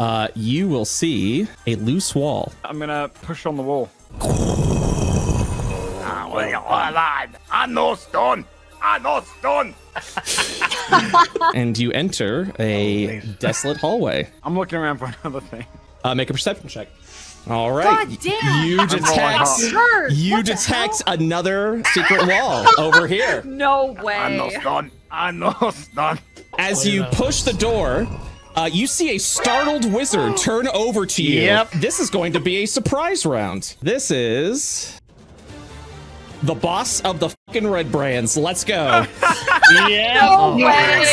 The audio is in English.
uh, you will see a loose wall. I'm gonna push on the wall. I'm no stone. I'm no stone. and you enter a desolate hallway. I'm looking around for another thing. Uh, make a perception check. All right. God damn. You detect you What detect another secret wall over here. No way. I'm no way. stone. I'm no stone. As you push the door, uh, you see a startled wizard turn over to you. Yep. This is going to be a surprise round. This is the boss of the fucking Redbrands. Let's go. Yeah. No way.